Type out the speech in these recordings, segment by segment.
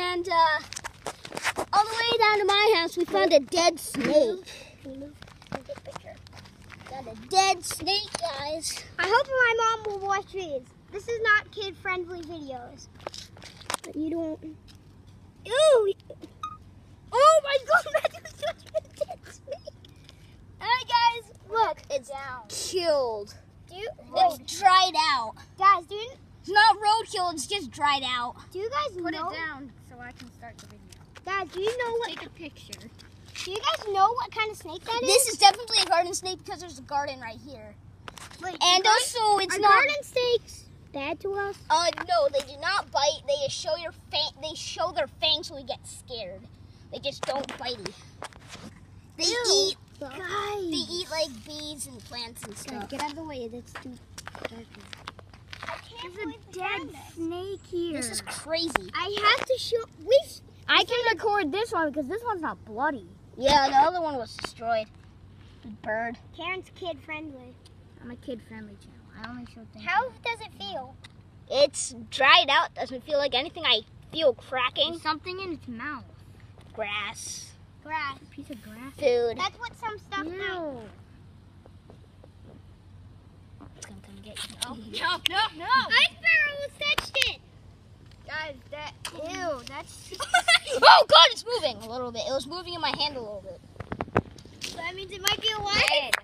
And uh, all the way down to my house, we found a dead snake. Got a dead snake, guys. I hope my mom will watch these. This is not kid-friendly videos. But you don't. Ew! Oh my god, that was such a dead snake. Alright, guys, look. It's killed. Dude, It's dried out. guys, do you, It's not roadkill, it's just dried out. do you guys Put know? it down so I can start the video. Guys, do you know what? Take a picture. Do you guys know what kind of snake that is? This is definitely a garden snake because there's a garden right here. Wait, And gar- also, it's are not. garden snakes bad to us? Uh, no, they do not bite. They just show your fang. They show their fangs so we get scared. They just don't bitey. They Ew. eat. Guys, They eat like bees and plants and stuff. get out of the way. That's too dark. There's a dead snake here. This is crazy. I have to show. We. I can record this one because this one's not bloody. Yeah, the other one was destroyed. The bird. Karen's kid friendly. I'm a kid-friendly channel. I only show things. How does it feel? It's dried out. Doesn't feel like anything. I feel cracking. There's something in its mouth. Grass. Grass. A piece of grass. Food. That's what some stuff does. Ew. It's get you. No, no, no. Ice Sparrow touched it. Guys, that, ew, that's oh God, it's moving a little bit. It was moving in my hand a little bit. So that means it might be alive. dead.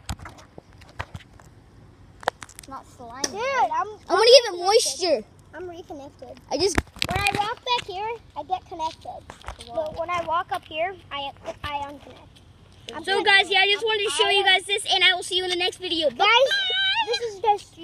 Not slimy. Dude, I'm. I'm gonna give it moisture. I'm reconnected. I just When I walk back here, I get connected. But when I walk up here, I I unconnect. I'm So guys, yeah, I just wanted to show you guys this, and I will see you in the next video. Bye. Guys, this is just